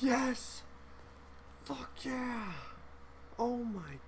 Yes! Fuck yeah! Oh my